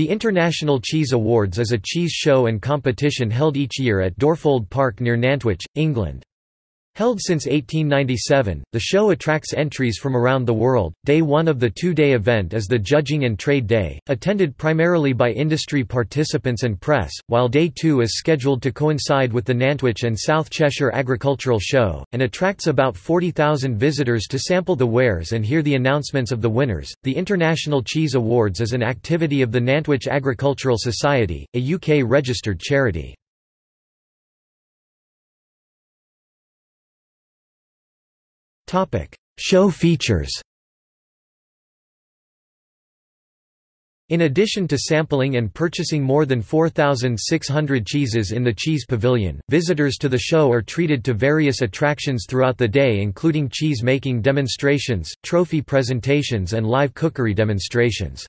The International Cheese Awards is a cheese show and competition held each year at Dorfold Park near Nantwich, England. Held since 1897, the show attracts entries from around the world. Day one of the two day event is the Judging and Trade Day, attended primarily by industry participants and press, while day two is scheduled to coincide with the Nantwich and South Cheshire Agricultural Show, and attracts about 40,000 visitors to sample the wares and hear the announcements of the winners. The International Cheese Awards is an activity of the Nantwich Agricultural Society, a UK registered charity. Show features In addition to sampling and purchasing more than 4,600 cheeses in the Cheese Pavilion, visitors to the show are treated to various attractions throughout the day including cheese-making demonstrations, trophy presentations and live cookery demonstrations.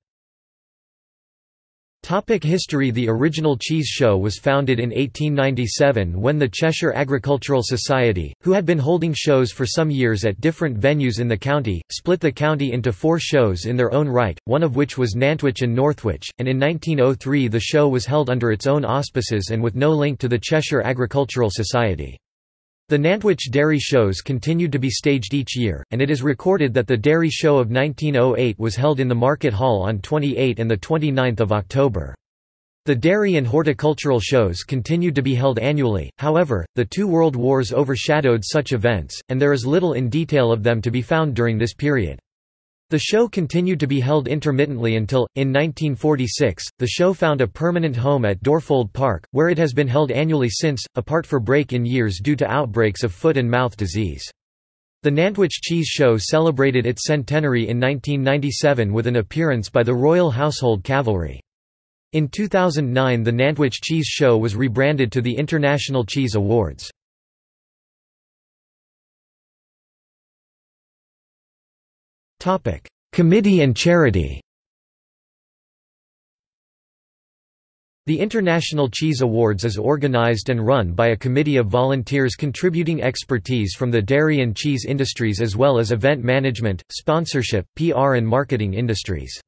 Topic history The original cheese show was founded in 1897 when the Cheshire Agricultural Society, who had been holding shows for some years at different venues in the county, split the county into four shows in their own right, one of which was Nantwich and Northwich, and in 1903 the show was held under its own auspices and with no link to the Cheshire Agricultural Society. The Nantwich Dairy Shows continued to be staged each year, and it is recorded that the Dairy Show of 1908 was held in the Market Hall on 28 and 29 October. The dairy and horticultural shows continued to be held annually, however, the two world wars overshadowed such events, and there is little in detail of them to be found during this period. The show continued to be held intermittently until, in 1946, the show found a permanent home at Dorfold Park, where it has been held annually since, apart for break-in years due to outbreaks of foot and mouth disease. The Nantwich Cheese Show celebrated its centenary in 1997 with an appearance by the Royal Household Cavalry. In 2009 the Nantwich Cheese Show was rebranded to the International Cheese Awards. Topic: Committee and charity. The International Cheese Awards is organized and run by a committee of volunteers contributing expertise from the dairy and cheese industries as well as event management, sponsorship, PR and marketing industries.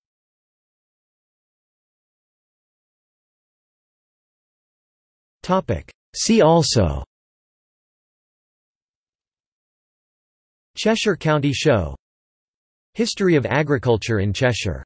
See also Cheshire County Show History of agriculture in Cheshire